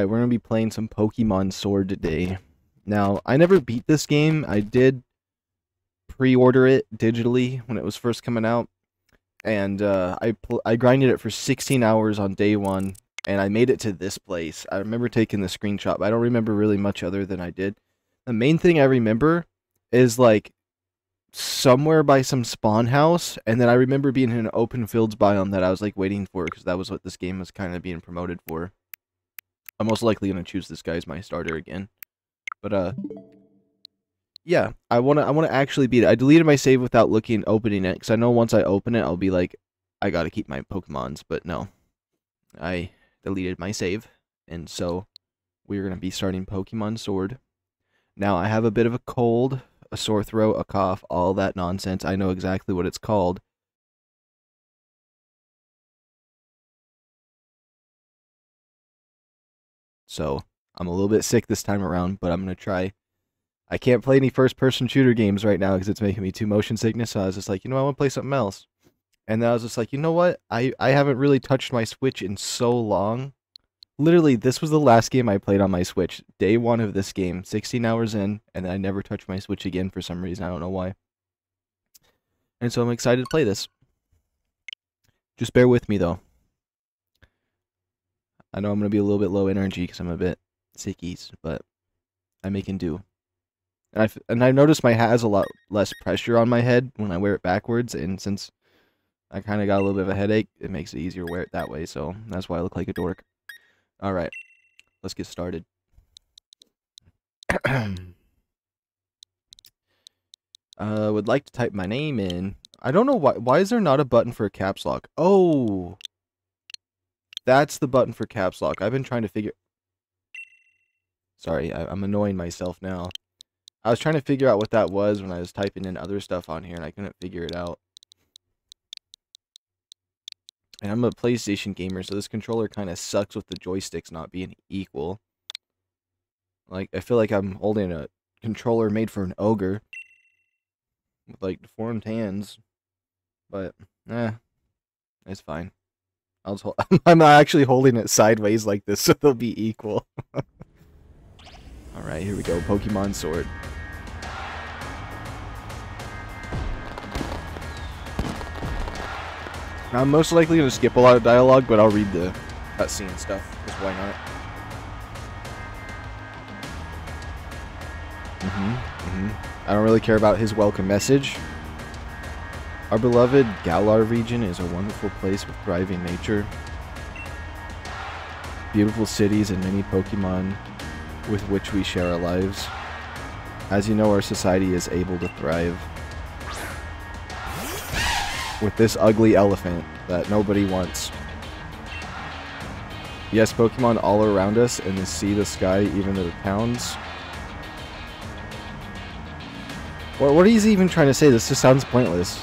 Alright, we're going to be playing some Pokemon Sword today. Now, I never beat this game. I did pre-order it digitally when it was first coming out. And uh, I, I grinded it for 16 hours on day one. And I made it to this place. I remember taking the screenshot, but I don't remember really much other than I did. The main thing I remember is like somewhere by some spawn house. And then I remember being in an open fields biome that I was like waiting for because that was what this game was kind of being promoted for. I'm most likely gonna choose this guy as my starter again. But uh yeah, I wanna I wanna actually beat it. I deleted my save without looking opening it, because I know once I open it I'll be like, I gotta keep my Pokemons, but no. I deleted my save, and so we're gonna be starting Pokemon Sword. Now I have a bit of a cold, a sore throat, a cough, all that nonsense. I know exactly what it's called. So I'm a little bit sick this time around, but I'm gonna try. I can't play any first-person shooter games right now because it's making me too motion sickness. So I was just like, you know, I want to play something else. And then I was just like, you know what? I I haven't really touched my Switch in so long. Literally, this was the last game I played on my Switch. Day one of this game, 16 hours in, and I never touched my Switch again for some reason. I don't know why. And so I'm excited to play this. Just bear with me though. I know I'm going to be a little bit low energy because I'm a bit sickies, but I'm making do. And I've, and I noticed my hat has a lot less pressure on my head when I wear it backwards, and since I kind of got a little bit of a headache, it makes it easier to wear it that way, so that's why I look like a dork. Alright, let's get started. uh, would like to type my name in. I don't know why. Why is there not a button for a caps lock? Oh, that's the button for caps lock. I've been trying to figure... Sorry, I, am annoying myself now. I was trying to figure out what that was when I was typing in other stuff on here, and I couldn't figure it out. And I'm a PlayStation gamer, so this controller kind of sucks with the joysticks not being equal. Like, I feel like I'm holding a controller made for an ogre. With, like, deformed hands. But, eh, it's fine. I'll just I'm actually holding it sideways like this so they'll be equal. Alright, here we go. Pokemon Sword. I'm most likely going to skip a lot of dialogue, but I'll read the cutscene stuff, because why not? Mm-hmm, mm-hmm. I don't really care about his welcome message. Our beloved Galar region is a wonderful place with thriving nature, beautiful cities, and many Pokemon with which we share our lives. As you know, our society is able to thrive. With this ugly elephant that nobody wants. Yes, Pokemon all around us in the sea, the sky, even the towns. What, what is he even trying to say? This just sounds pointless.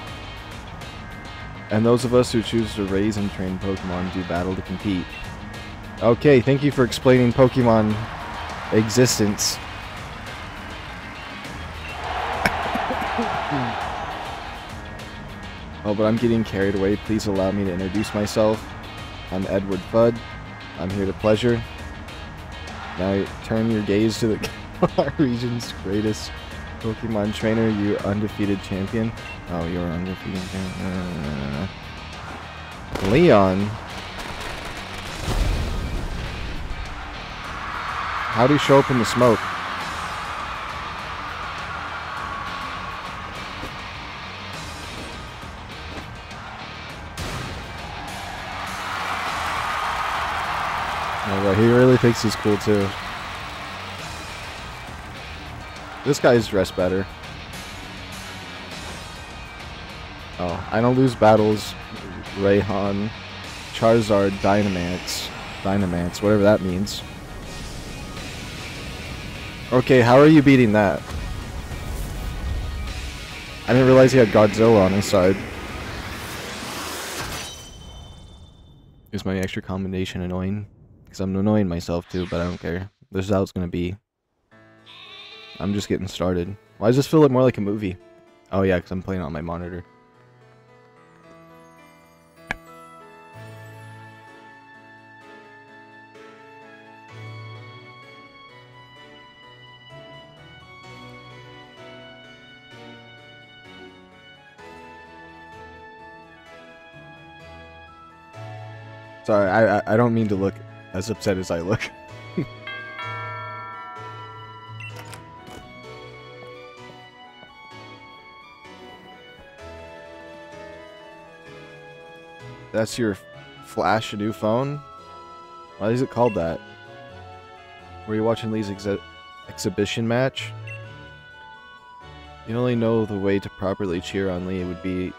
And those of us who choose to raise and train Pokemon do battle to compete. Okay, thank you for explaining Pokemon existence. oh, but I'm getting carried away. Please allow me to introduce myself. I'm Edward Fudd. I'm here to pleasure. Now turn your gaze to the region's greatest Pokemon trainer, you undefeated champion. Oh, you're undefeated champion. Uh, Leon. How do you show up in the smoke? Oh, he really thinks he's cool too. This guy's dressed better. Oh, I don't lose battles. Raihan, Charizard, Dynamax, Dynamax, whatever that means. Okay, how are you beating that? I didn't realize he had Godzilla on his side. Is my extra combination annoying? Because I'm annoying myself too, but I don't care. This is how it's going to be. I'm just getting started. Why does this feel more like a movie? Oh yeah, because I'm playing on my monitor. Sorry, I, I don't mean to look as upset as I look. That's your flash a new phone? Why is it called that? Were you watching Lee's exhi exhibition match? You only know the way to properly cheer on Lee would be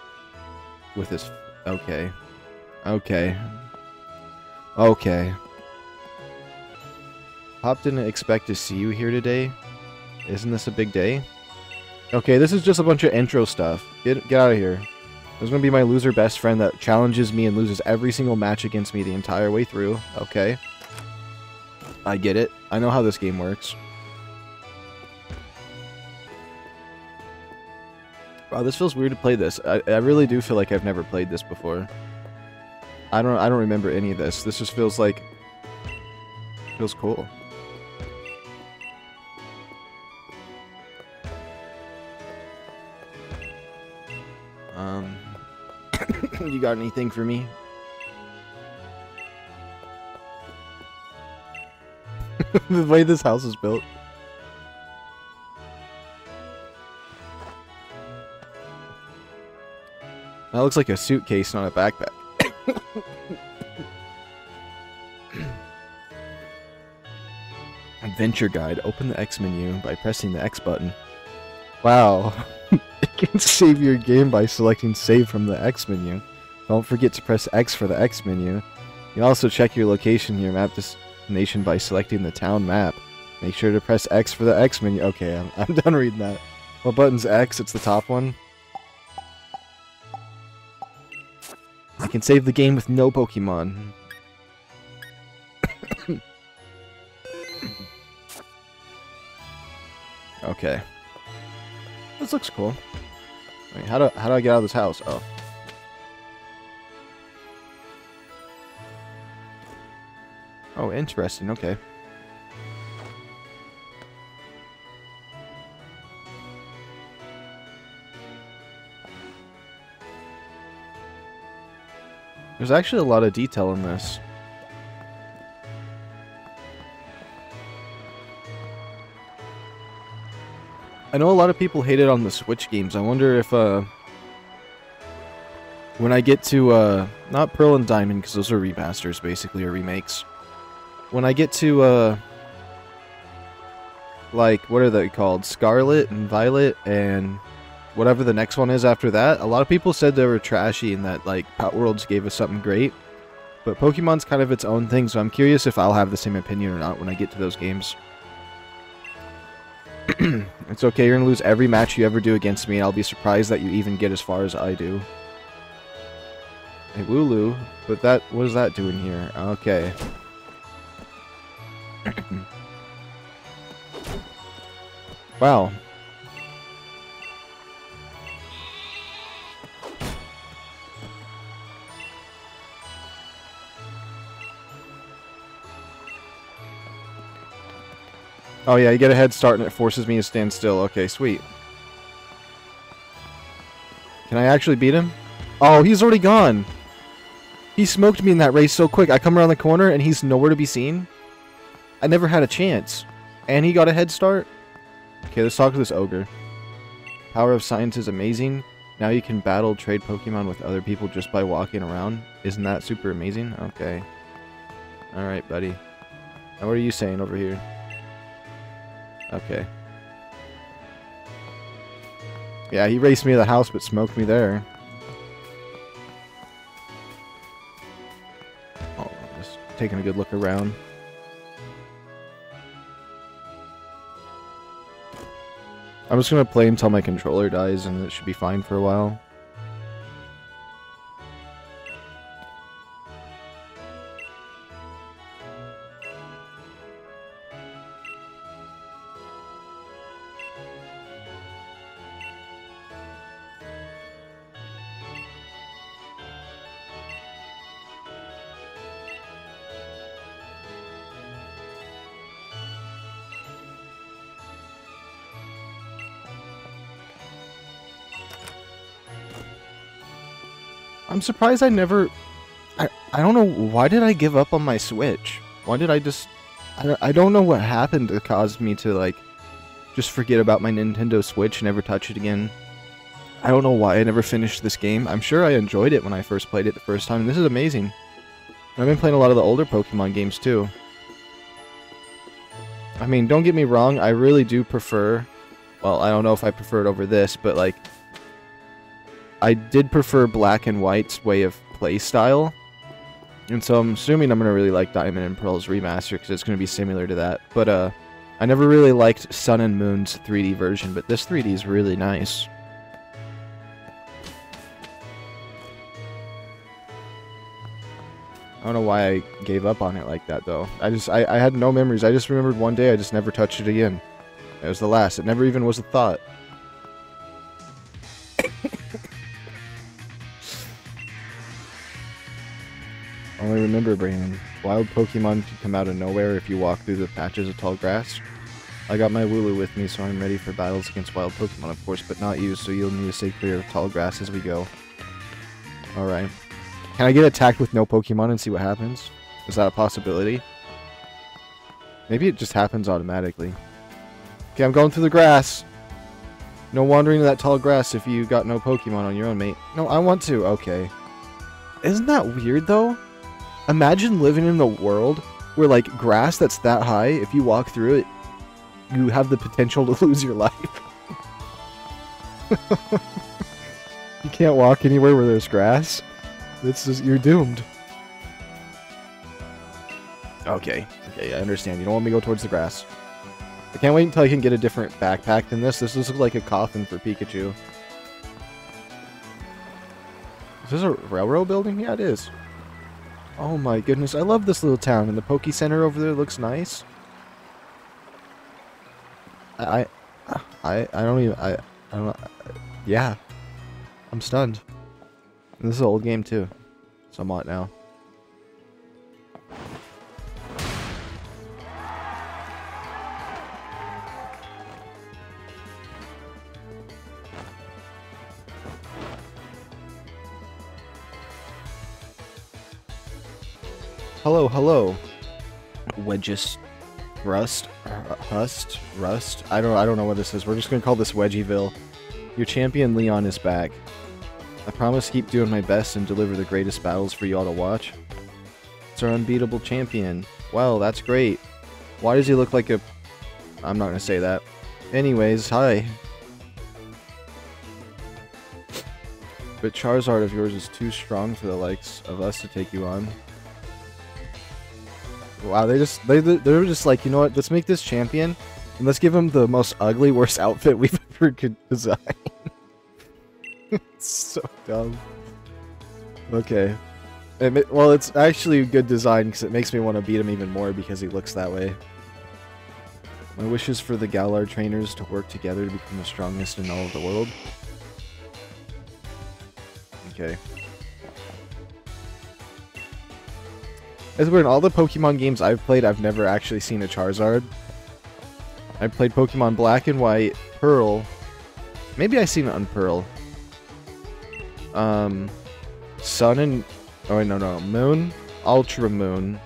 with his... Okay. Okay. Okay. Pop didn't expect to see you here today. Isn't this a big day? Okay, this is just a bunch of intro stuff. Get, get out of here. There's gonna be my loser best friend that challenges me and loses every single match against me the entire way through. Okay. I get it. I know how this game works. Wow, this feels weird to play this. I, I really do feel like I've never played this before. I don't I don't remember any of this. This just feels like feels cool. Um you got anything for me? the way this house is built. That looks like a suitcase, not a backpack. Adventure Guide. Open the X menu by pressing the X button. Wow. it can save your game by selecting Save from the X menu. Don't forget to press X for the X menu. You also check your location in your map destination by selecting the town map. Make sure to press X for the X menu. Okay, I'm, I'm done reading that. What button's X? It's the top one. I can save the game with no Pokemon. Okay. This looks cool. Wait, how do how do I get out of this house? Oh. Oh, interesting. Okay. There's actually a lot of detail in this. I know a lot of people hate it on the Switch games. I wonder if, uh... When I get to, uh... Not Pearl and Diamond, because those are remasters, basically, or remakes. When I get to, uh... Like, what are they called? Scarlet and Violet and whatever the next one is after that. A lot of people said they were trashy and that like Palworlds gave us something great. But Pokemon's kind of its own thing, so I'm curious if I'll have the same opinion or not when I get to those games. It's okay, you're gonna lose every match you ever do against me, and I'll be surprised that you even get as far as I do. Hey, Wooloo, but that, what is that doing here? Okay. wow, Oh yeah, you get a head start and it forces me to stand still. Okay, sweet. Can I actually beat him? Oh, he's already gone. He smoked me in that race so quick. I come around the corner and he's nowhere to be seen. I never had a chance. And he got a head start? Okay, let's talk to this ogre. Power of science is amazing. Now you can battle trade Pokemon with other people just by walking around. Isn't that super amazing? Okay. Alright, buddy. Now what are you saying over here? Okay. Yeah, he raced me to the house but smoked me there. Oh, just taking a good look around. I'm just gonna play until my controller dies and it should be fine for a while. I'm surprised I never... I, I don't know why did I give up on my Switch? Why did I just I I don't know what happened that caused me to like just forget about my Nintendo Switch and never touch it again. I don't know why I never finished this game. I'm sure I enjoyed it when I first played it the first time. This is amazing. I've been playing a lot of the older Pokemon games too. I mean, don't get me wrong, I really do prefer... Well, I don't know if I prefer it over this, but like... I did prefer Black and White's way of play style. And so I'm assuming I'm going to really like Diamond and Pearl's remaster because it's going to be similar to that. But uh, I never really liked Sun and Moon's 3D version, but this 3D is really nice. I don't know why I gave up on it like that, though. I just, I, I had no memories. I just remembered one day I just never touched it again. It was the last. It never even was a thought. Wild Pokemon can come out of nowhere if you walk through the patches of tall grass. I got my Wooloo with me, so I'm ready for battles against wild Pokemon, of course, but not you, so you'll need to stay clear of tall grass as we go. Alright. Can I get attacked with no Pokemon and see what happens? Is that a possibility? Maybe it just happens automatically. Okay, I'm going through the grass. No wandering in that tall grass if you got no Pokemon on your own, mate. No, I want to. Okay. Isn't that weird, though? Imagine living in a world where, like, grass that's that high, if you walk through it, you have the potential to lose your life. you can't walk anywhere where there's grass. This is you're doomed. Okay, okay, I understand. You don't want me to go towards the grass. I can't wait until I can get a different backpack than this. This looks like a coffin for Pikachu. Is this a railroad building? Yeah, it is. Oh my goodness, I love this little town, and the Poke Center over there looks nice. I, I, I don't even, I, I don't, yeah. I'm stunned. This is an old game too. Somewhat now. Hello, hello. Wedges Rust uh, Hust Rust. I don't I don't know what this is. We're just gonna call this Wedgieville. Your champion Leon is back. I promise to keep doing my best and deliver the greatest battles for you all to watch. It's our unbeatable champion. Well, that's great. Why does he look like a... I'm not going to say that. Anyways, hi. But Charizard of yours is too strong for the likes of us to take you on. Wow, they just they they're just like, you know what? Let's make this champion and let's give him the most ugly worst outfit we've ever could design. it's so dumb. Okay. It, well, it's actually a good design because it makes me want to beat him even more because he looks that way. My wish is for the Galar trainers to work together to become the strongest in all of the world. Okay. As weird, in all the Pokemon games I've played, I've never actually seen a Charizard. I've played Pokemon Black and White, Pearl. Maybe I've seen it on Pearl um, Sun and... Oh, no, no. Moon, Ultra Moon,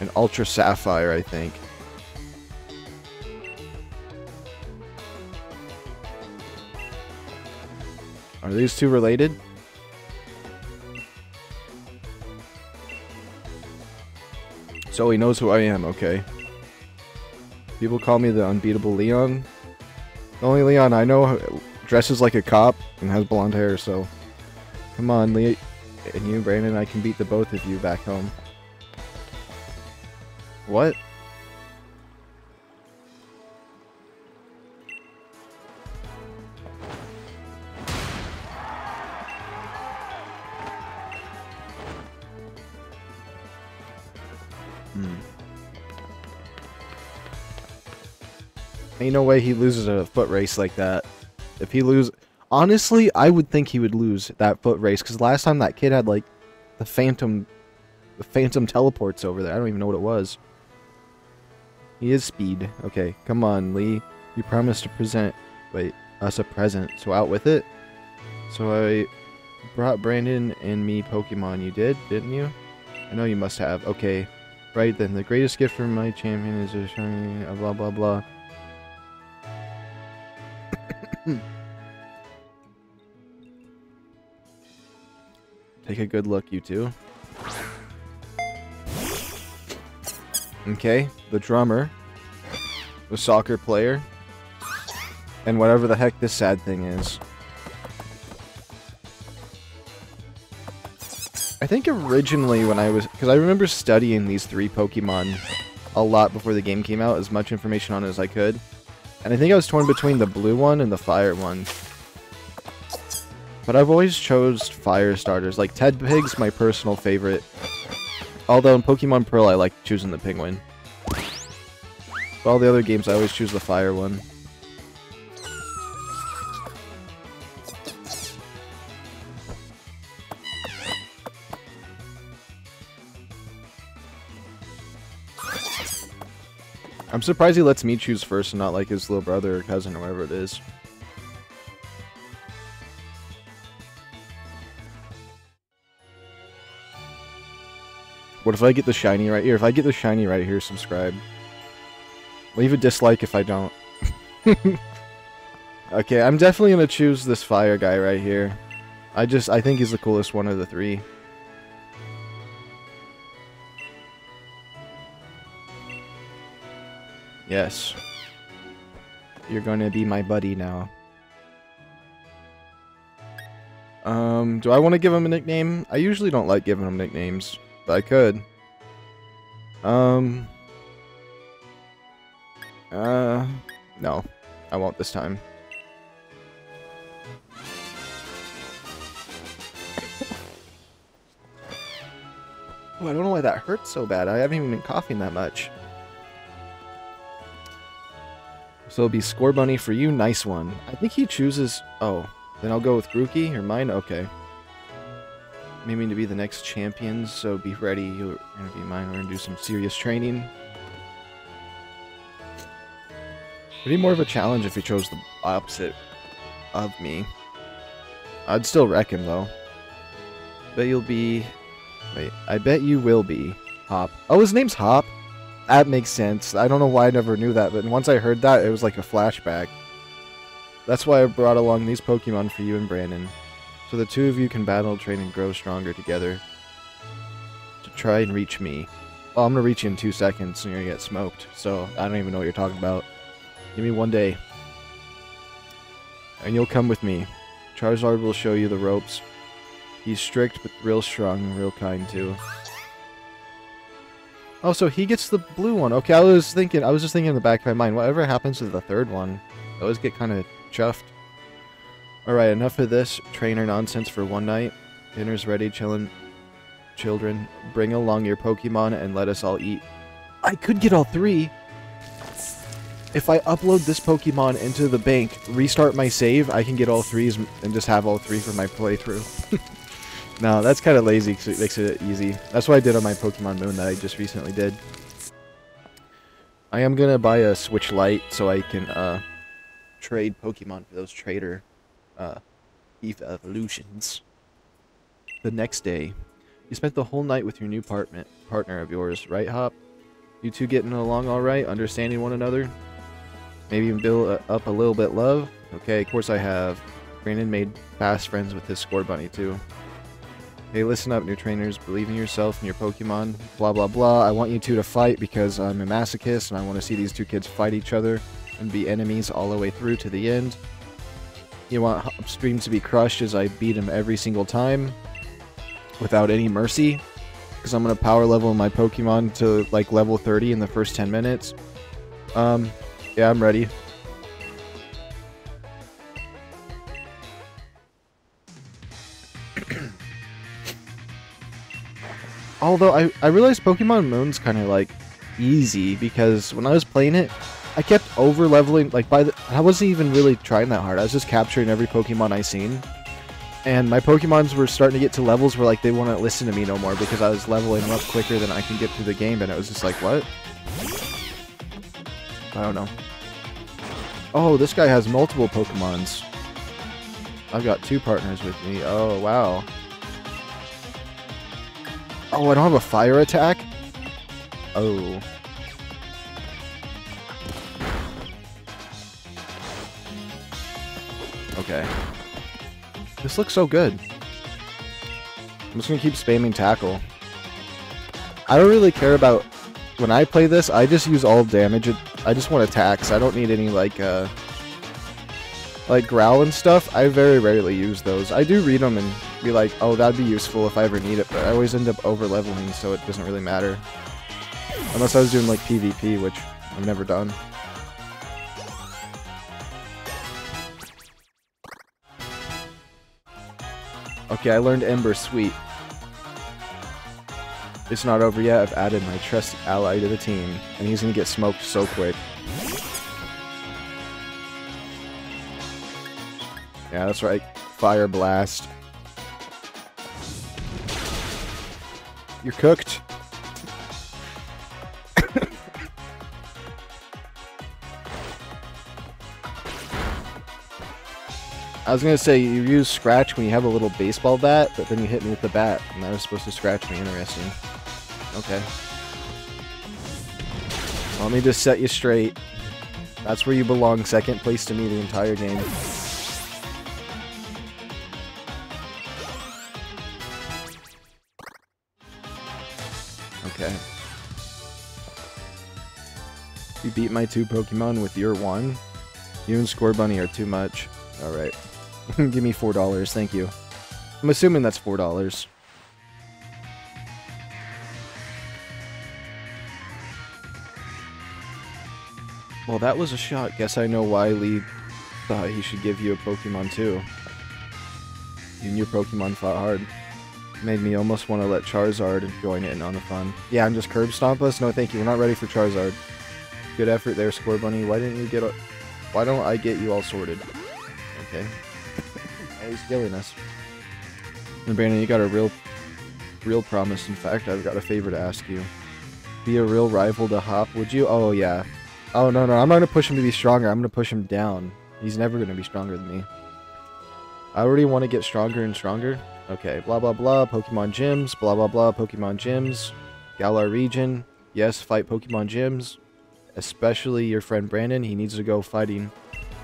and Ultra Sapphire, I think. Are these two related? So he knows who I am, okay. People call me the unbeatable Leon. The only Leon I know dresses like a cop and has blonde hair, so come on, Lee and you, Brandon, I can beat the both of you back home. What? Ain't no way he loses a foot race like that. If he lose, honestly, I would think he would lose that foot race because last time that kid had like the phantom, the phantom teleports over there. I don't even know what it was. He is speed. Okay, come on, Lee. You promised to present, wait, us a present. So out with it. So I brought Brandon and me Pokemon. You did, didn't you? I know you must have. Okay. Right then, the greatest gift from my champion is a shiny uh, blah blah blah. Take a good look, you two. Okay, the drummer, the soccer player, and whatever the heck this sad thing is. I think originally when I was... Because I remember studying these three Pokemon a lot before the game came out, as much information on it as I could. And I think I was torn between the blue one and the fire one. But I've always chose fire starters. Like, Tepig's my personal favorite. Although in Pokemon Pearl, I like choosing the penguin. But all the other games, I always choose the fire one. I'm surprised he lets me choose first and not like his little brother or cousin or whatever it is. What if I get the shiny right here? If I get the shiny right here, subscribe. Leave a dislike if I don't. okay, I'm definitely going to choose this fire guy right here. I just, I think he's the coolest one of the three. Yes. You're going to be my buddy now. Um, do I want to give him a nickname? I usually don't like giving him nicknames, but I could. Um... Uh... No. I won't this time. Oh, I don't know why that hurts so bad. I haven't even been coughing that much. So it'll be Scorbunny for you. Nice one. I think he chooses... Oh, then I'll go with Grookey or mine? Okay. Maybe to be the next champions, so be ready. You're going to be mine. We're going to do some serious training. It'd be more of a challenge if he chose the opposite of me. I'd still wreck him, though. Bet you'll be... Wait, I bet you will be Hop. Oh, his name's Hop? That makes sense. I don't know why I never knew that, but once I heard that, it was like a flashback. That's why I brought along these Pokemon for you and Brandon. So the two of you can battle, train, and grow stronger together. To try and reach me. Well, I'm gonna reach you in two seconds and you're gonna get smoked. So I don't even know what you're talking about. Give me one day. And you'll come with me. Charizard will show you the ropes. He's strict, but real strong and real kind too. Oh, so he gets the blue one. Okay, I was thinking, I was just thinking in the back of my mind, whatever happens to the third one, I always get kind of chuffed. Alright, enough of this trainer nonsense for one night. Dinner's ready, chillin'. Children, bring along your Pokemon and let us all eat. I could get all three! If I upload this Pokemon into the bank, restart my save, I can get all threes and just have all three for my playthrough. No, that's kind of lazy because it makes it easy. That's what I did on my Pokemon Moon that I just recently did. I am going to buy a Switch Lite so I can uh, trade Pokemon for those trader uh, evolutions. The next day, you spent the whole night with your new partner, partner of yours, right, Hop? You two getting along alright, understanding one another? Maybe even build up a little bit love? Okay, of course I have. Brandon made fast friends with his Scorbunny, too. Hey, listen up, new trainers. Believe in yourself and your Pokemon. Blah, blah, blah. I want you two to fight because I'm a masochist and I want to see these two kids fight each other and be enemies all the way through to the end. You want Upstream to be crushed as I beat him every single time without any mercy because I'm going to power level my Pokemon to like level 30 in the first 10 minutes. Um, yeah, I'm ready. Although I, I realized Pokemon Moon's kind of like easy because when I was playing it, I kept over leveling. Like by the, I wasn't even really trying that hard. I was just capturing every Pokemon I seen, and my Pokemons were starting to get to levels where like they wouldn't listen to me no more because I was leveling up quicker than I can get through the game, and it was just like what? I don't know. Oh, this guy has multiple Pokemons. I've got two partners with me. Oh, wow. Oh, I don't have a fire attack? Oh. Okay. This looks so good. I'm just gonna keep spamming tackle. I don't really care about... When I play this, I just use all damage. I just want attacks. I don't need any, like, uh... Like, growl and stuff. I very rarely use those. I do read them and be like, oh, that'd be useful if I ever need it, but I always end up over-leveling, so it doesn't really matter. Unless I was doing, like, PvP, which I've never done. Okay, I learned Ember Sweet. It's not over yet. I've added my trusty ally to the team, and he's gonna get smoked so quick. Yeah, that's right. Fire Blast. You're cooked. I was gonna say you use scratch when you have a little baseball bat, but then you hit me with the bat, and that was supposed to scratch me. Interesting. Okay. Let me just set you straight. That's where you belong, second place to me the entire game. Okay. You beat my two Pokemon with your one. You and Scorbunny are too much. Alright. Give me four dollars, thank you. I'm assuming that's four dollars. Well, that was a shot. Guess I know why Lee thought he should give you a Pokemon too. You and your Pokemon fought hard. Made me almost want to let Charizard join in on the fun. Yeah, I'm just curb stomp us? No, thank you. We're not ready for Charizard. Good effort there, Scorbunny. Why didn't you get... Why don't I get you all sorted? Okay he's killing us. And Brandon, you got a real, real promise. In fact, I've got a favor to ask you. Be a real rival to Hop, would you? Oh, yeah. Oh, no, no, I'm not going to push him to be stronger. I'm going to push him down. He's never going to be stronger than me. I already want to get stronger and stronger. Okay, blah, blah, blah, Pokemon gyms, blah, blah, blah, Pokemon gyms. Galar region. Yes, fight Pokemon gyms. Especially your friend Brandon. He needs to go fighting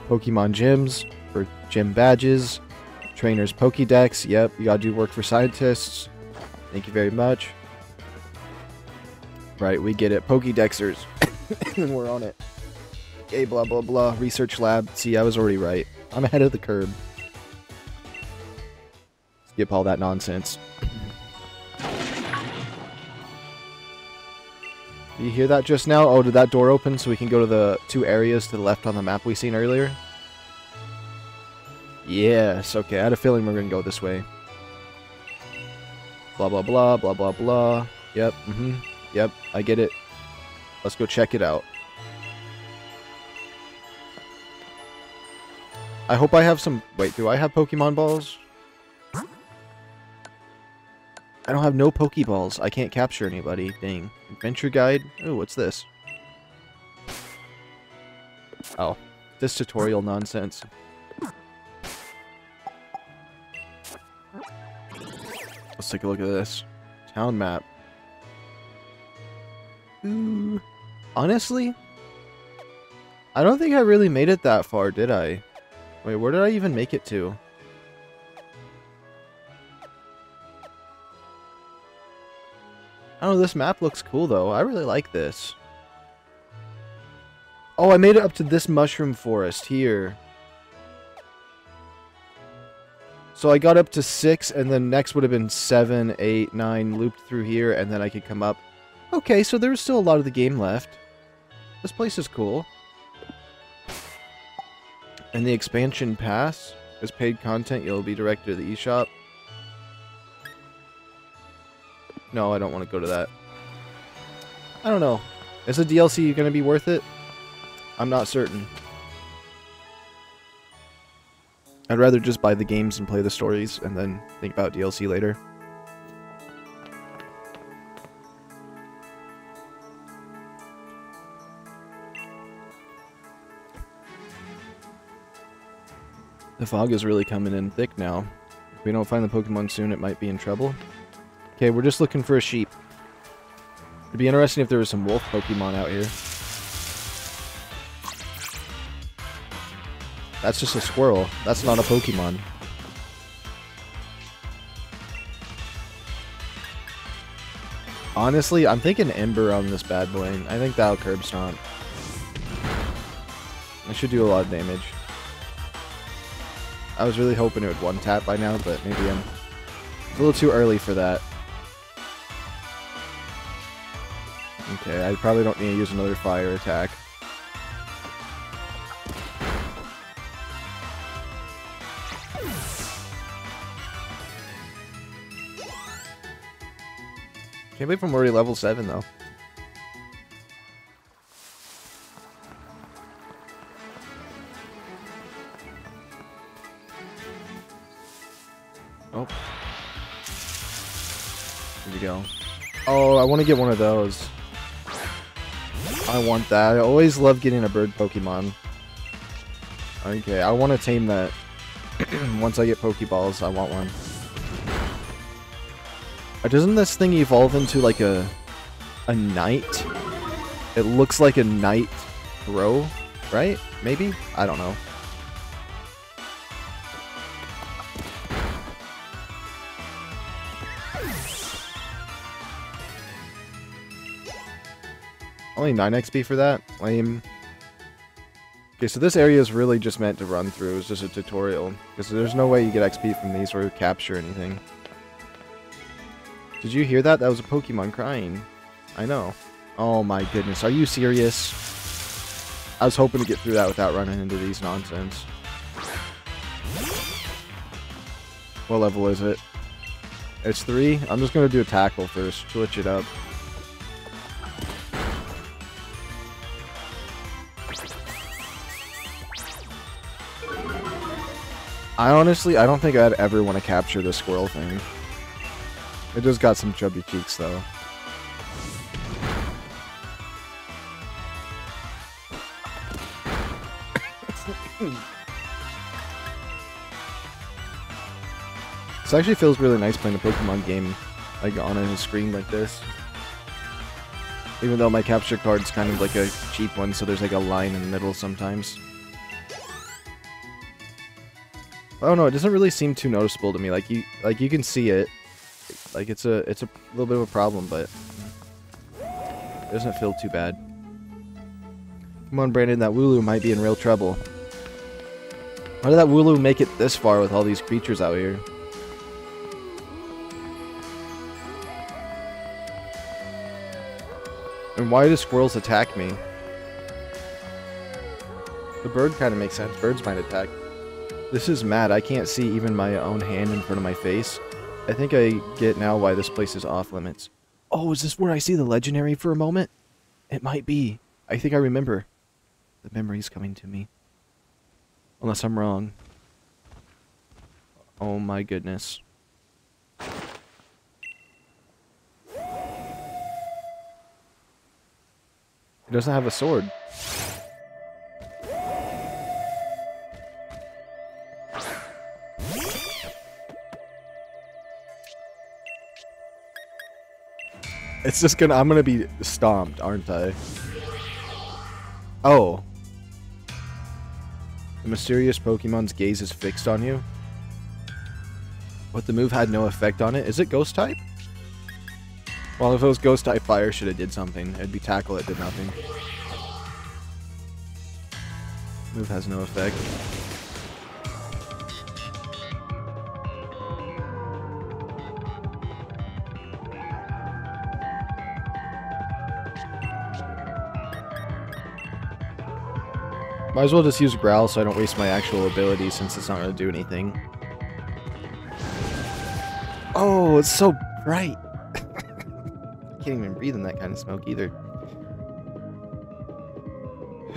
Pokemon gyms for gym badges. Trainers Pokédex. Yep, you gotta do work for scientists. Thank you very much. Right, we get it. Pokédexers. We're on it. Okay, blah, blah, blah. Research lab. See, I was already right. I'm ahead of the curve. Skip all that nonsense. you hear that just now? Oh, did that door open so we can go to the two areas to the left on the map we seen earlier? Yes, okay, I had a feeling we are gonna go this way. Blah, blah, blah, blah, blah, blah. Yep, mm-hmm. Yep, I get it. Let's go check it out. I hope I have some... Wait, do I have Pokemon balls? I don't have no Pokeballs. I can't capture anybody. Dang. Adventure guide? Oh, what's this? Oh. This tutorial nonsense. Let's take a look at this. Town map. Ooh. Honestly, I don't think I really made it that far, did I? Wait, where did I even make it to? Don't know, this map looks cool though. I really like this. Oh, I made it up to this mushroom forest here. So I got up to six, and then next would have been seven, eight, nine, looped through here, and then I could come up. Okay, so there's still a lot of the game left. This place is cool. And the expansion pass is paid content. You'll be directed to the eShop. No, I don't want to go to that. I don't know. Is the DLC going to be worth it? I'm not certain. I'd rather just buy the games and play the stories and then think about DLC later. The fog is really coming in thick now. If we don't find the Pokemon soon, it might be in trouble. Okay, we're just looking for a sheep. It'd be interesting if there was some wolf Pokemon out here. That's just a squirrel. That's not a Pokemon. Honestly, I'm thinking Ember on this bad boy. I think that'll curb stomp. I should do a lot of damage. I was really hoping it would one tap by now, but maybe I'm a little too early for that. Okay, I probably don't need to use another fire attack. Can't believe I'm already level 7 though. Oh. Here we go. Oh, I want to get one of those. I want that. I always love getting a bird Pokemon. Okay, I want to tame that. Once I get Pokeballs, I want one. Uh, doesn't this thing evolve into like a a knight? It looks like a knight throw, right? Maybe? I don't know. Only 9 XP for that? Lame. Okay, so this area is really just meant to run through. It's just a tutorial. Because there's no way you get XP from these or capture anything. Did you hear that? That was a Pokemon crying. I know. Oh my goodness. Are you serious? I was hoping to get through that without running into these nonsense. What level is it? It's 3? I'm just going to do a tackle first. Switch it up. I honestly, I don't think I'd ever want to capture the squirrel thing. It just got some chubby cheeks, though. this actually feels really nice playing a Pokemon game, like, on a screen like this. Even though my capture card's kind of like a cheap one, so there's like a line in the middle sometimes. Oh no, it doesn't really seem too noticeable to me. Like you, like you can see it. Like it's a, it's a little bit of a problem, but it doesn't feel too bad. Come on, Brandon, that Wooloo might be in real trouble. How did that Wooloo make it this far with all these creatures out here? And why do squirrels attack me? The bird kind of makes sense. Birds might attack. This is mad. I can't see even my own hand in front of my face. I think I get now why this place is off limits. Oh, is this where I see the legendary for a moment? It might be. I think I remember. The memory's coming to me. Unless I'm wrong. Oh my goodness. It doesn't have a sword. It's just gonna, I'm gonna be stomped, aren't I? Oh. The mysterious Pokemon's gaze is fixed on you. But the move had no effect on it. Is it Ghost type? Well, if it was Ghost type, Fire should have did something. It'd be Tackle, it did nothing. Move has no effect. Might as well just use Growl so I don't waste my actual ability since it's not going to do anything. Oh, it's so bright. I can't even breathe in that kind of smoke either.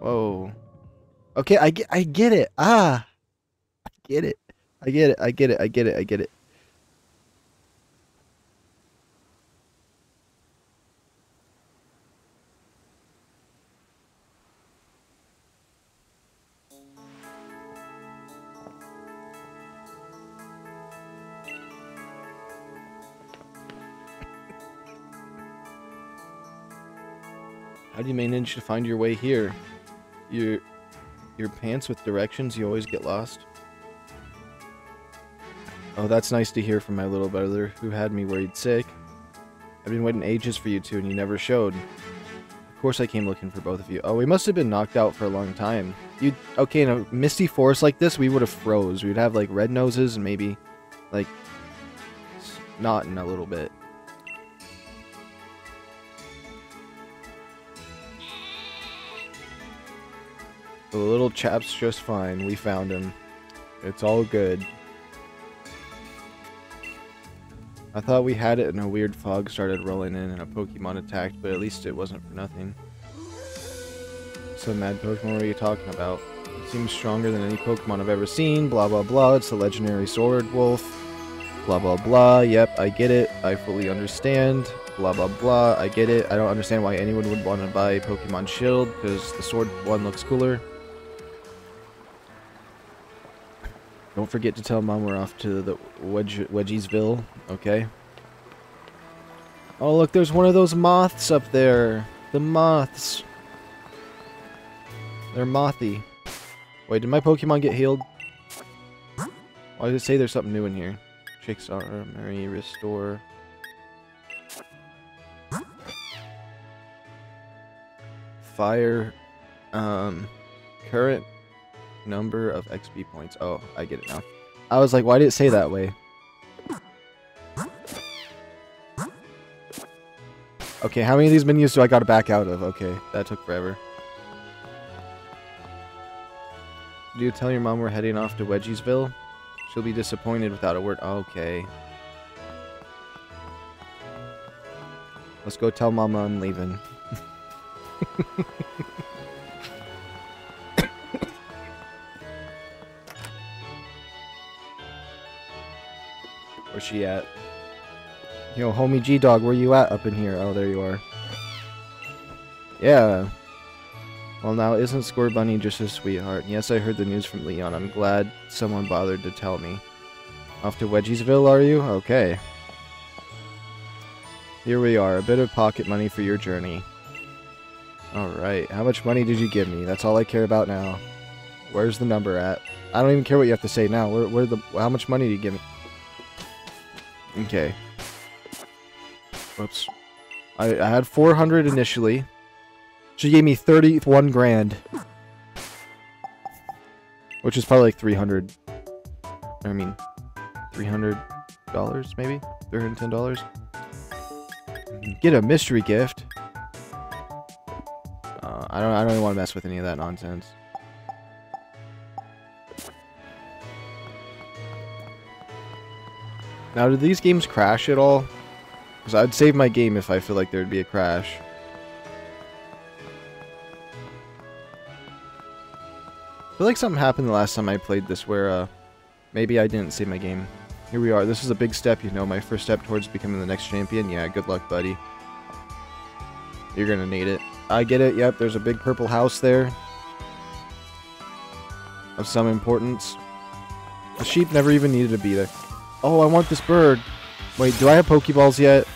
Whoa. Okay, I get, I get it. Ah. I get it. I get it. I get it. I get it. I get it. You manage to find your way here? Your your pants with directions, you always get lost. Oh, that's nice to hear from my little brother, who had me worried sick. I've been waiting ages for you two, and you never showed. Of course I came looking for both of you. Oh, we must have been knocked out for a long time. You Okay, in a misty forest like this, we would have froze. We'd have, like, red noses and maybe, like, snotting a little bit. The little chap's just fine. We found him. It's all good. I thought we had it and a weird fog started rolling in and a Pokemon attacked, but at least it wasn't for nothing. Some mad Pokemon are you talking about? It seems stronger than any Pokemon I've ever seen, blah blah blah, it's the legendary Sword Wolf. Blah blah blah, yep, I get it, I fully understand. Blah blah blah, I get it. I don't understand why anyone would want to buy Pokemon Shield, because the Sword one looks cooler. Don't forget to tell Mom we're off to the Wedge Wedgiesville, okay? Oh, look, there's one of those moths up there. The moths. They're mothy. Wait, did my Pokemon get healed? Why does it say there's something new in here? Chicks Armory, Restore. Fire. Um, current number of XP points. Oh, I get it now. I was like, why did it say that way? Okay, how many of these menus do I gotta back out of? Okay, that took forever. Do you tell your mom we're heading off to Wedgiesville? She'll be disappointed without a word. Okay. Let's go tell mama I'm leaving. Where's she at? Yo, homie G-Dog, where you at up in here? Oh, there you are. Yeah. Well, now, isn't Scorbunny just a sweetheart? Yes, I heard the news from Leon. I'm glad someone bothered to tell me. Off to Wedgiesville, are you? Okay. Here we are, a bit of pocket money for your journey. Alright, how much money did you give me? That's all I care about now. Where's the number at? I don't even care what you have to say now. Where, where the? How much money did you give me? Okay. Whoops. I, I had 400 initially. She gave me 31 grand. Which is probably like 300. I mean, $300 maybe? $310? Get a mystery gift. Uh, I don't I don't even want to mess with any of that nonsense. Now, do these games crash at all? Because I'd save my game if I feel like there'd be a crash. I feel like something happened the last time I played this where, uh, maybe I didn't save my game. Here we are. This is a big step, you know, my first step towards becoming the next champion. Yeah, good luck, buddy. You're gonna need it. I get it, yep, there's a big purple house there. Of some importance. The sheep never even needed to be there. Oh, I want this bird. Wait, do I have Pokeballs yet?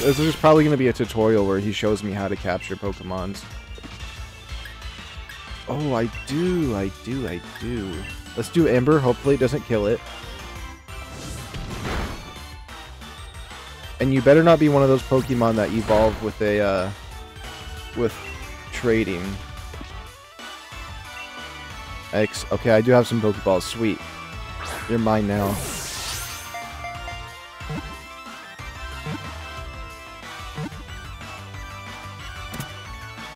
This is probably going to be a tutorial where he shows me how to capture Pokemons. Oh, I do, I do, I do. Let's do Ember. Hopefully it doesn't kill it. And you better not be one of those Pokemon that evolve with a, uh, with trading. X. Okay, I do have some Pokeballs. Sweet. You're mine now.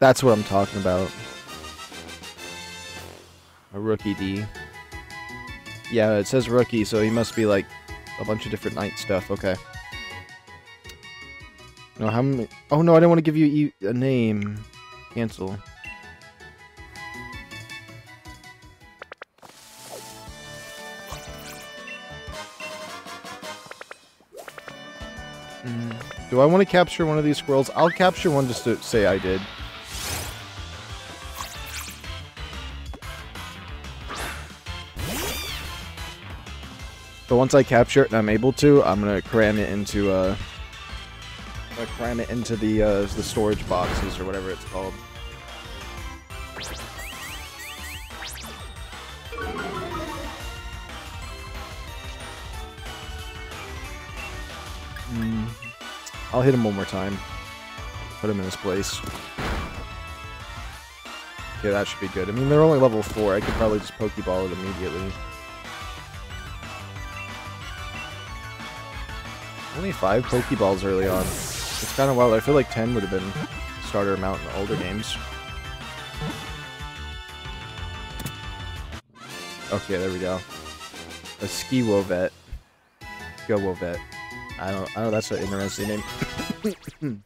That's what I'm talking about. A Rookidee. Yeah, it says rookie, so he must be like a bunch of different night stuff. Okay. No, how many? Oh no, I don't want to give you a name. Cancel. Do I want to capture one of these squirrels? I'll capture one just to say I did. But once I capture it and I'm able to, I'm to cram it into, uh... Cram it into the uh, the storage boxes or whatever it's called. I'll hit him one more time. Put him in his place. Okay, that should be good. I mean, they're only level 4. I could probably just Pokeball it immediately. Only 5 Pokeballs early on. It's kind of wild. I feel like 10 would have been starter amount in older games. Okay, there we go. A Skwovet. Go Wovet. I don't I don't that's an interesting name.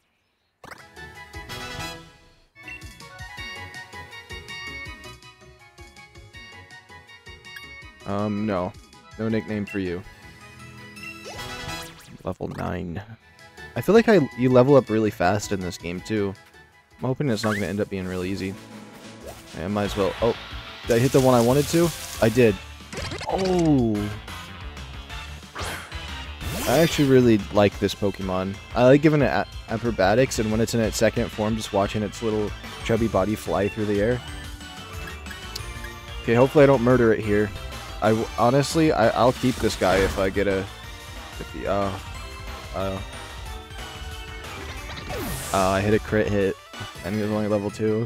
um, no. No nickname for you. Level 9. I feel like I you level up really fast in this game, too. I'm hoping it's not going to end up being really easy. I might as well... Oh, did I hit the one I wanted to? I did. Oh! I actually really like this Pokemon. I like giving it acrobatics, and when it's in its second form, just watching its little chubby body fly through the air. Okay, hopefully I don't murder it here. I honestly, I, I'll keep this guy if I get a... If the, uh, uh, uh, I hit a crit hit, and he was only level 2.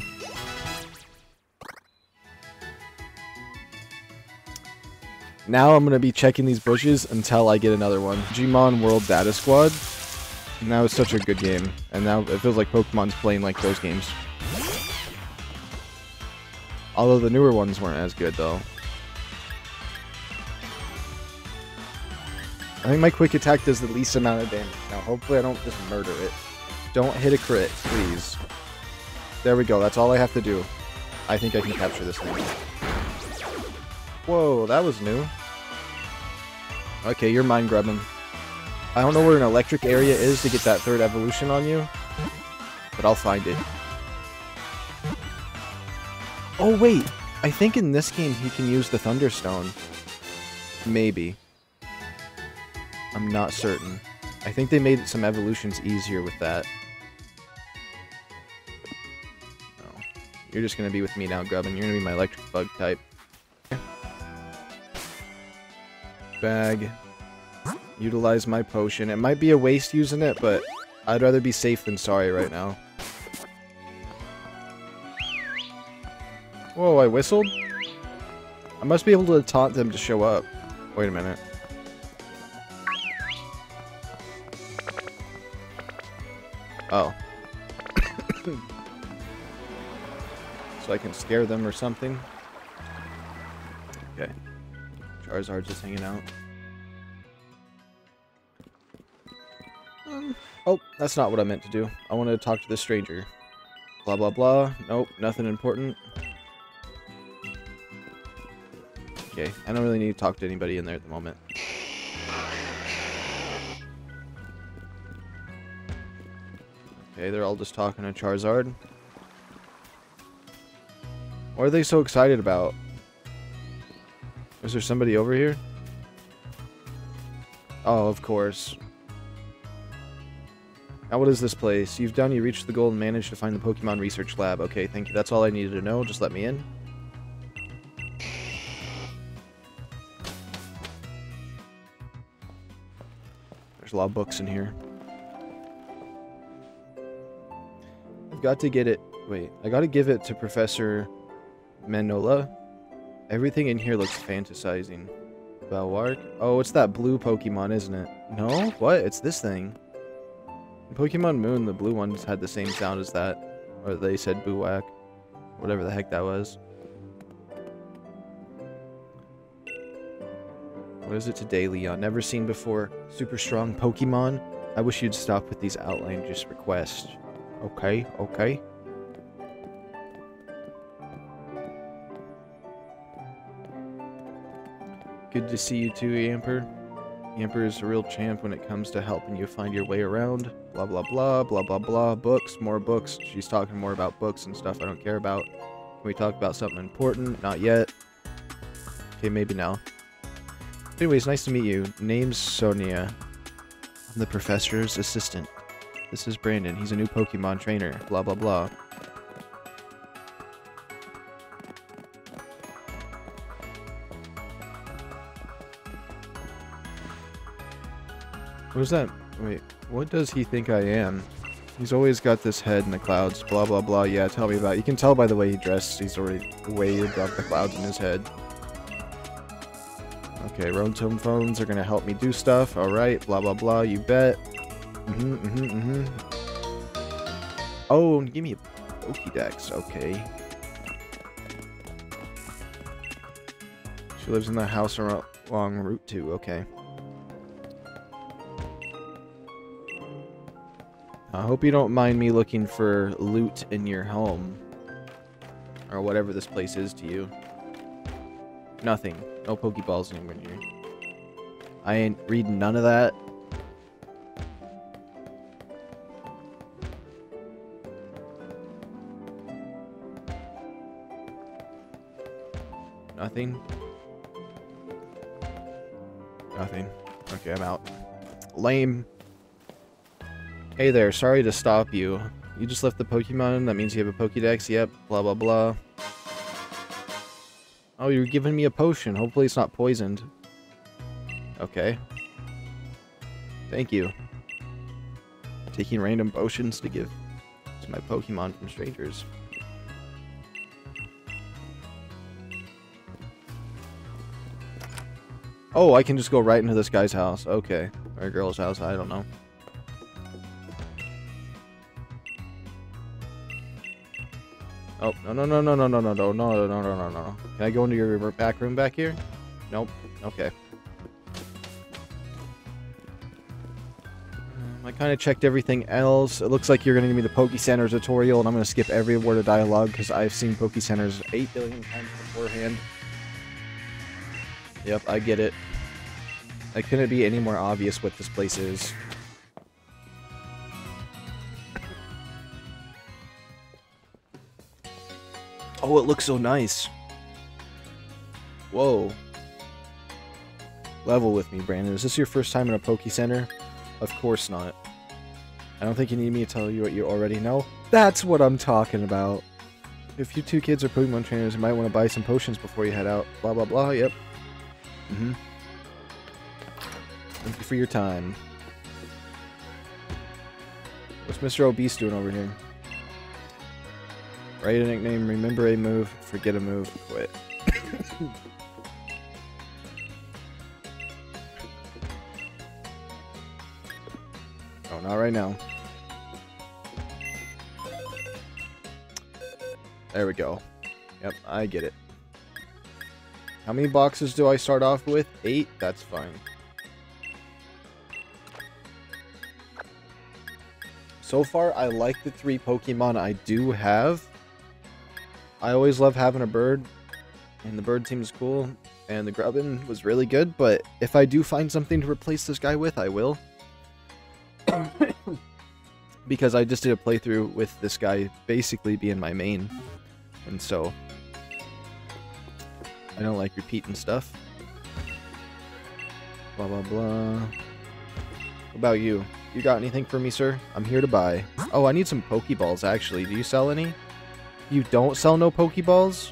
Now I'm going to be checking these bushes until I get another one. Digimon World Data Squad. And that was such a good game. And now it feels like Pokemon's playing like those games. Although the newer ones weren't as good, though. I think my quick attack does the least amount of damage. Now, hopefully I don't just murder it. Don't hit a crit, please. There we go. That's all I have to do. I think I can capture this thing. Whoa, that was new. Okay, you're mind Grubbin. I don't know where an electric area is to get that third evolution on you, but I'll find it. Oh, wait. I think in this game he can use the Thunderstone. Maybe. I'm not certain. I think they made some evolutions easier with that. No. You're just to be with me now, Grubbin. You're to be my electric bug type. Bag. Utilize my potion. It might be a waste using it, but I'd rather be safe than sorry right now. Whoa, I whistled? I must be able to taunt them to show up. Wait a minute. Oh. so I can scare them or something? Okay. Charizard just hanging out. Um, oh, that's not what I meant to do. I wanted to talk to this stranger. Blah, blah, blah. Nope, nothing important. Okay, I don't really need to talk to anybody in there at the moment. Okay, they're all just talking to Charizard. What are they so excited about? Is there somebody over here? Oh, of course. Now, what is this place? You've done, you reached the goal and managed to find the Pokemon Research Lab. Okay, thank you. That's all I needed to know. Just let me in. There's a lot of books in here. I've got to get it... Wait, I gotta give it to Professor Magnolia. Everything in here looks fantasizing. Belwark? Oh, it's that blue Pokemon, isn't it? No? What? It's this thing. In Pokemon Moon, the blue ones had the same sound as that. Or they said Buwak. Whatever the heck that was. What is it today, Leon? Never seen before. Super strong Pokemon? I wish you'd stop with these outlandish requests. Okay, okay. Good to see you too, Yamper. Yamper is a real champ when it comes to helping you find your way around. Blah, blah, blah, blah, blah, blah. Books, more books. She's talking more about books and stuff I don't care about. Can we talk about something important? Not yet. Okay, maybe now. Anyways, nice to meet you. Name's Sonia. I'm the professor's assistant. This is Brandon. He's a new Pokemon trainer. Blah, blah, blah. What is that? Wait, what does he think I am? He's always got this head in the clouds. Blah, blah, blah. Yeah, tell me about it. You can tell by the way he dressed. He's already way above the clouds in his head. Okay, Rotom phones are gonna help me do stuff. Alright, blah, blah, blah. You bet. Mm-hmm, mm-hmm, mm-hmm. Oh, give me a Pokédex. Okay. She lives in the house along Route 2. Okay. I hope you don't mind me looking for loot in your home. Or whatever this place is to you. Nothing. No Pokeballs anywhere near. I ain't reading none of that. Nothing. Nothing. Okay, I'm out. Lame. Hey there, sorry to stop you. You just left the Pokemon, that means you have a Pokedex, yep, blah blah blah. Oh, you're giving me a potion. Hopefully it's not poisoned. Okay. Thank you. Taking random potions to give to my Pokemon from strangers. Oh, I can just go right into this guy's house. Okay. Or a girl's house, I don't know. Oh, no, no, no, no, no, no, no, no, no, no, no, no, no. Can I go into your back room back here? Nope. Okay. Um, I kind of checked everything else. It looks like you're going to give me the Poke Center tutorial, and I'm going to skip every word of dialogue because I've seen Poke Centers 8 billion times beforehand. Yep, I get it. It couldn't be any more obvious what this place is. Oh, it looks so nice. Whoa. Level with me, Brandon. Is this your first time in a Poke Center? Of course not. I don't think you need me to tell you what you already know. That's what I'm talking about. If you two kids are Pokemon trainers, you might want to buy some potions before you head out. Blah, blah, blah. Yep. Mm-hmm. Thank you for your time. What's Mr. Obese doing over here? Write a nickname, remember a move, forget a move, quit. oh, not right now. There we go. Yep, I get it. How many boxes do I start off with? Eight? That's fine. So far, I like the three Pokemon I do have. I always love having a bird, and the bird seems cool, and the Grubbin was really good, but if I do find something to replace this guy with, I will. because I just did a playthrough with this guy basically being my main, and so I don't like repeating stuff. Blah, blah, blah. What about you? You got anything for me, sir? I'm here to buy. Oh, I need some Pokeballs, actually. Do you sell any? You don't sell no Pokeballs?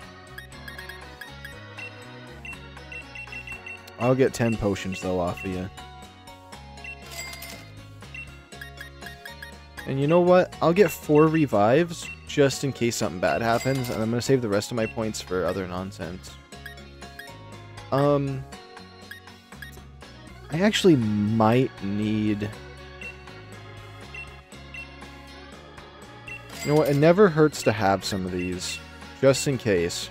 I'll get 10 potions, though, off of you. And you know what? I'll get 4 revives, just in case something bad happens, and I'm going to save the rest of my points for other nonsense. Um... I actually might need... You know what? It never hurts to have some of these. Just in case.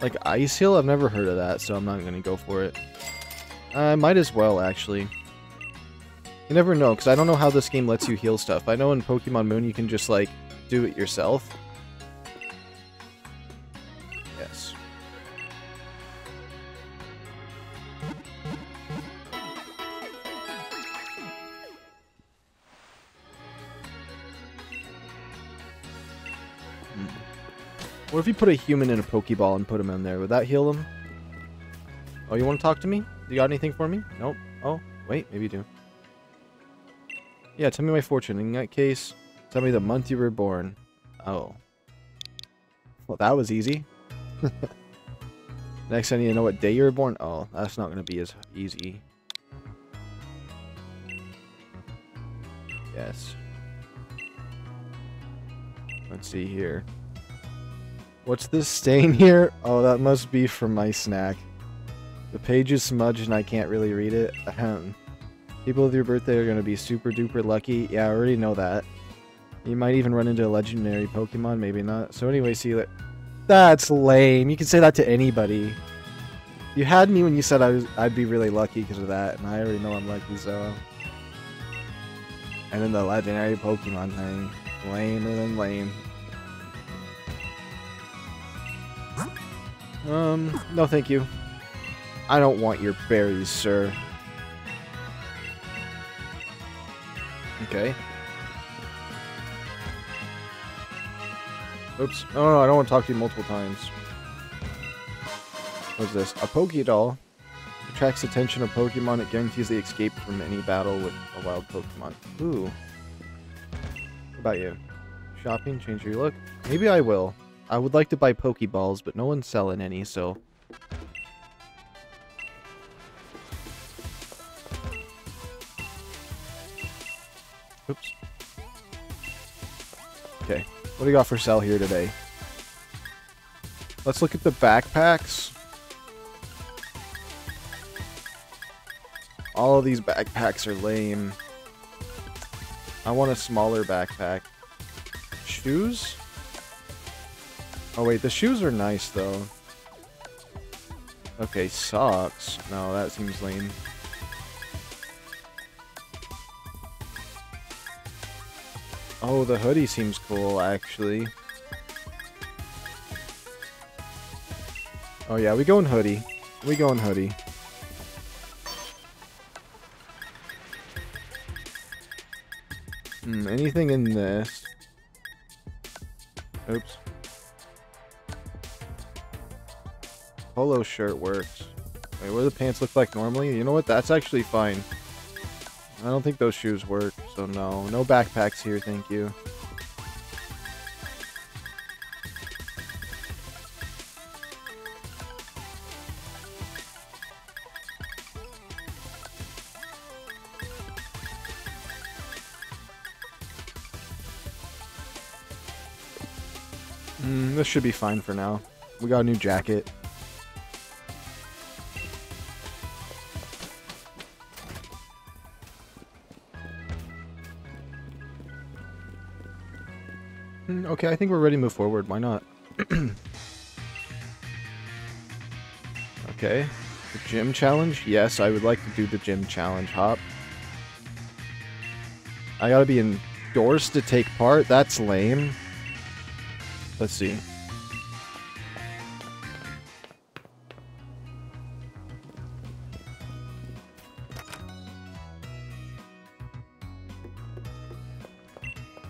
Like Ice Heal? I've never heard of that, so I'm not going to go for it. I might as well, actually. You never know, because I don't know how this game lets you heal stuff. I know in Pokemon Moon you can just, like, do it yourself. If you put a human in a Pokeball and put him in there? Would that heal him? Oh, you want to talk to me? You got anything for me? Nope. Oh, wait, maybe you do. Yeah, tell me my fortune. In that case, tell me the month you were born. Oh. Well, that was easy. Next, I need to know what day you were born. Oh, that's not going to be as easy. Yes. Let's see here. What's this stain here? Oh, that must be from my snack. The page is smudged and I can't really read it. Ahem. People with your birthday are going to be super duper lucky. Yeah, I already know that. You might even run into a legendary Pokemon, maybe not. So anyway, see you That's lame. You can say that to anybody. You had me when you said I was, I'd be really lucky because of that, and I already know I'm lucky, so... And then the legendary Pokemon thing. Lamer than lame. Um, no thank you. I don't want your berries, sir. Okay. Oops. Oh no, I don't want to talk to you multiple times. What's this? A Pokédoll. Attracts attention of Pokemon. It guarantees they escape from any battle with a wild Pokemon. Ooh. What about you? Shopping? Change your look? Maybe I will. I would like to buy Pokeballs, but no one's selling any, so... Oops. Okay, what do you got for sale here today? Let's look at the backpacks. All of these backpacks are lame. I want a smaller backpack. Shoes? Oh wait, the shoes are nice though. Okay, socks. No, that seems lame. Oh, the hoodie seems cool, actually. Oh yeah, we go in hoodie. We go in hoodie. Hmm, anything in this? Oops. Polo shirt works. Wait, what do the pants look like normally? You know what? That's actually fine. I don't think those shoes work, so no. No backpacks here, thank you. Mm, this should be fine for now. We got a new jacket. Okay, I think we're ready to move forward. Why not? okay. The gym challenge? Yes, I would like to do the gym challenge, Hop. I gotta be endorsed to take part? That's lame. Let's see.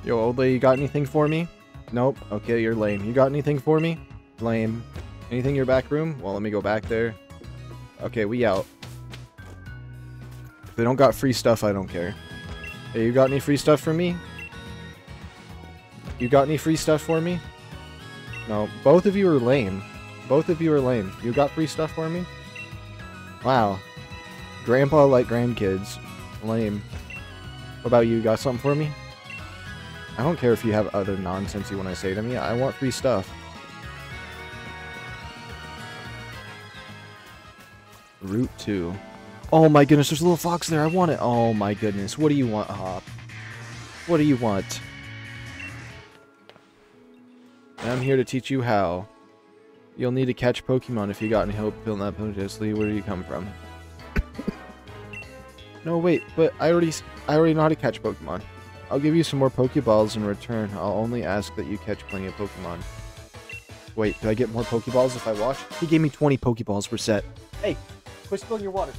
Yo, old lady, you got anything for me? Nope. Okay, you're lame. You got anything for me? Lame. Anything in your back room? Well, let me go back there. Okay, we out. If they don't got free stuff, I don't care. Hey, you got any free stuff for me? You got any free stuff for me? No, both of you are lame. Both of you are lame. You got free stuff for me? Wow. Grandpa like grandkids. Lame. What about you? Got something for me? I don't care if you have other nonsense you want to say to me. I want free stuff. Route 2. Oh my goodness, there's a little fox there. I want it. Oh my goodness. What do you want, Hop? What do you want? I'm here to teach you how. You'll need to catch Pokemon if you got any hope filling that Pokestally. Where do you come from? no, wait, but I already, I already know how to catch Pokemon. I'll give you some more Pokeballs in return. I'll only ask that you catch plenty of Pokemon. Wait, do I get more Pokeballs if I watch? He gave me 20 Pokeballs per set. Hey, quit spilling your water.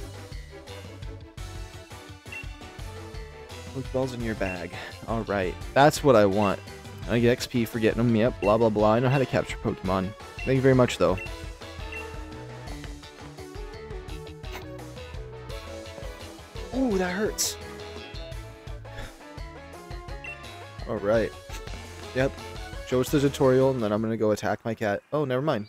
Pokeballs in your bag. Alright, that's what I want. I get XP for getting them, yep, blah blah blah. I know how to capture Pokemon. Thank you very much, though. Ooh, that hurts. Alright. Yep. Show us the tutorial, and then I'm gonna go attack my cat. Oh, never mind.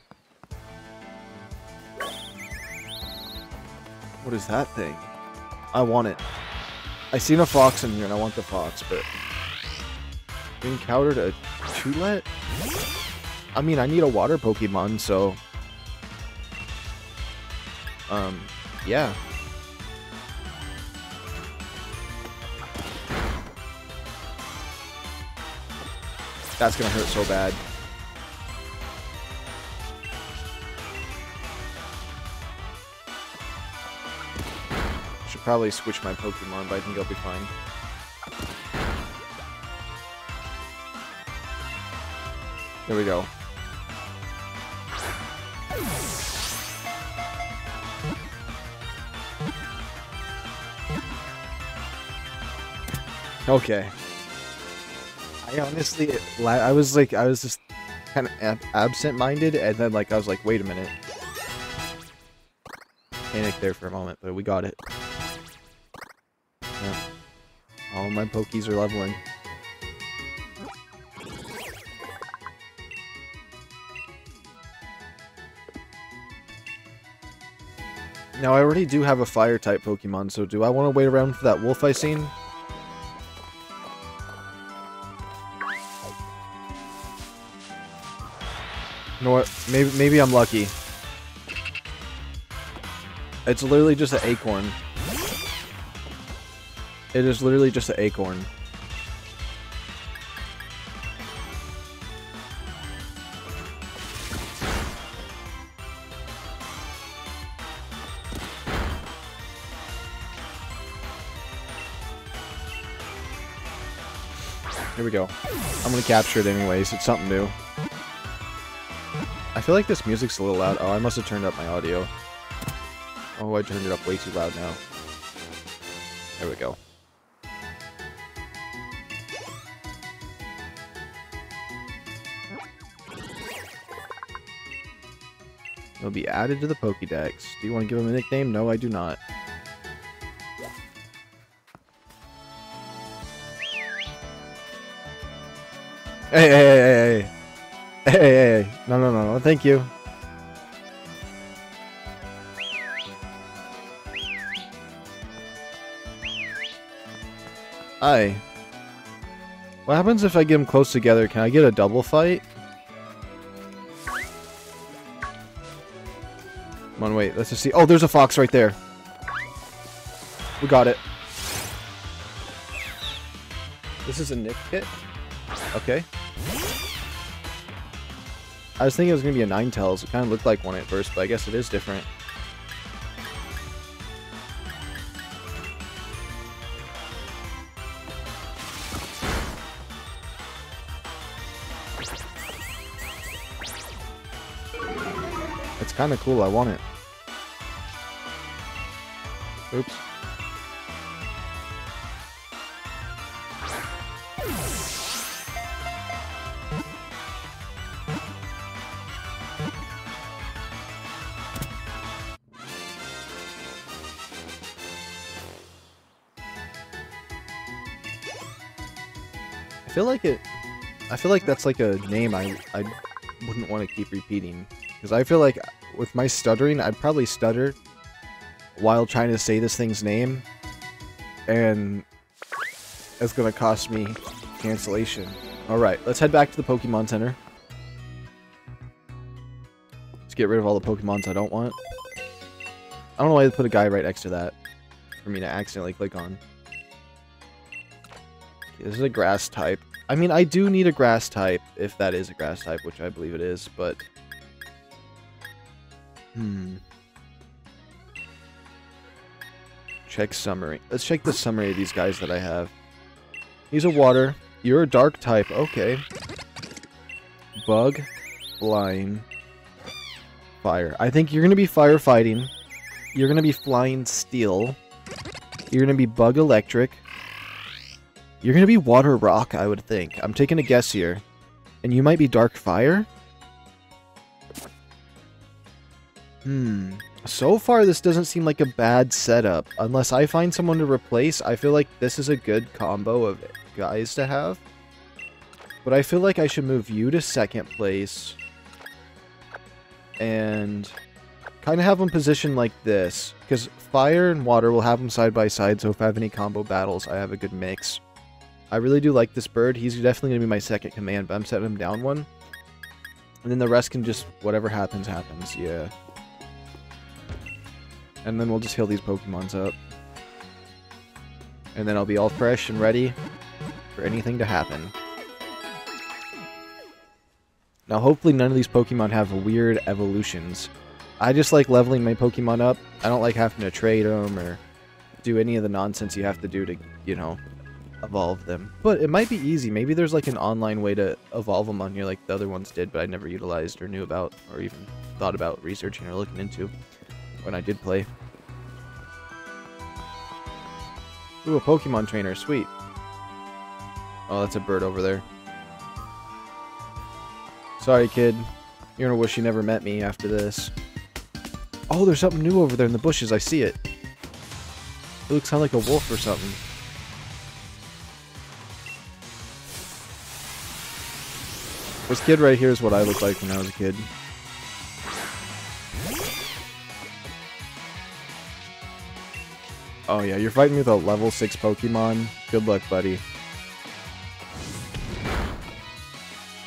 What is that thing? I want it. I seen a fox in here, and I want the fox, but... Encountered a Chewtle? I mean, I need a water Pokemon, so... Um, yeah. That's gonna hurt so bad. Should probably switch my Pokemon, but I think I'll be fine. There we go. Okay. I honestly, I was like, I was just kind of absent-minded, and then like I was like, wait a minute. Panic there for a moment, but we got it. Yeah. All my pokies are leveling. Now, I already do have a fire-type Pokemon, so do I want to wait around for that wolf I seen? What? Maybe maybe I'm lucky. It's literally just an acorn. It is literally just an acorn. Here we go. I'm gonna capture it anyways. It's something new. I feel like this music's a little loud. Oh, I must have turned up my audio. Oh, I turned it up way too loud now. There we go. It'll be added to the Pokédex. Do you want to give him a nickname? No, I do not. Hey, hey, hey, hey, hey, hey, hey, no, no, no, no, thank you. Hi. What happens if I get them close together? Can I get a double fight? Come on, wait, let's just see. Oh, there's a fox right there. We got it. This is a Nick kit? Okay. I was thinking it was going to be a Ninetales. It kind of looked like one at first, but I guess it is different. It's kind of cool. I want it. Feel like it. I feel like that's like a name I I wouldn't want to keep repeating because I feel like with my stuttering, I'd probably stutter while trying to say this thing's name, and it's gonna cost me cancellation. All right, let's head back to the Pokemon Center. Let's get rid of all the Pokemons I don't want. I don't know why they put a guy right next to that for me to accidentally click on. Okay, this is a grass type. I mean, I do need a grass type, if that is a grass type, which I believe it is, but... Hmm. Check summary. Let's check the summary of these guys that I have. He's a water. You're a dark type. Okay. Bug. Flying. Fire. I think you're going to be firefighting. You're going to be flying steel. You're going to be bug electric. You're going to be water rock, I would think. I'm taking a guess here. And you might be dark fire? Hmm. So far, this doesn't seem like a bad setup. Unless I find someone to replace, I feel like this is a good combo of guys to have. But I feel like I should move you to second place. And kind of have them positioned like this. Because fire and water will have them side by side, so if I have any combo battles, I have a good mix. I really do like this bird. He's definitely going to be my second command, but I'm setting him down one. And then the rest can just, whatever happens, happens. Yeah. And then we'll just heal these Pokemons up. And then I'll be all fresh and ready for anything to happen. Now hopefully none of these Pokemon have weird evolutions. I just like leveling my Pokemon up. I don't like having to trade them or do any of the nonsense you have to do to, you know, evolve them. But it might be easy. Maybe there's like an online way to evolve them on here like the other ones did, but I never utilized or knew about or even thought about researching or looking into when I did play. Ooh, a Pokemon trainer. Sweet. Oh, that's a bird over there. Sorry, kid. You're gonna wish you never met me after this. Oh, there's something new over there in the bushes. I see it. It looks kind of like a wolf or something. This kid right here is what I looked like when I was a kid. Oh yeah, you're fighting with a level 6 Pokemon. Good luck, buddy.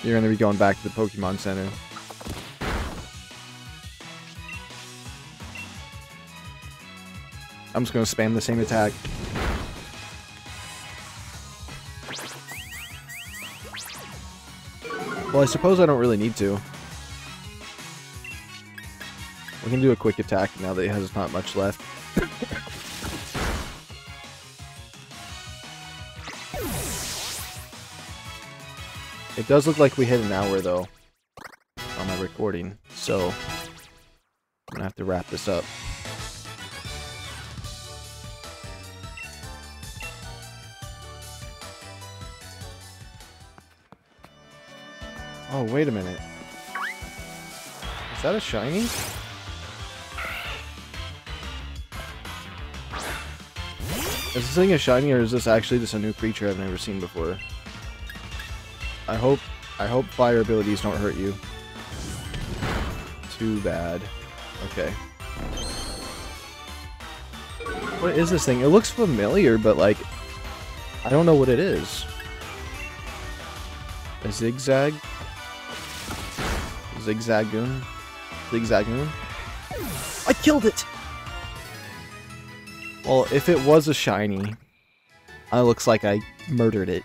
You're gonna be going back to the Pokemon Center. I'm just gonna spam the same attack. Well, I suppose I don't really need to. We can do a quick attack now that he has not much left. it does look like we hit an hour, though, on my recording, so I'm gonna have to wrap this up. Oh, wait a minute. Is that a shiny? Is this thing a shiny or is this actually just a new creature I've never seen before? I hope I hope fire abilities don't hurt you. Too bad. Okay. What is this thing? It looks familiar, but like I don't know what it is. A zigzag? Zigzagoon? Zigzagoon? I killed it! Well, if it was a shiny, it looks like I murdered it.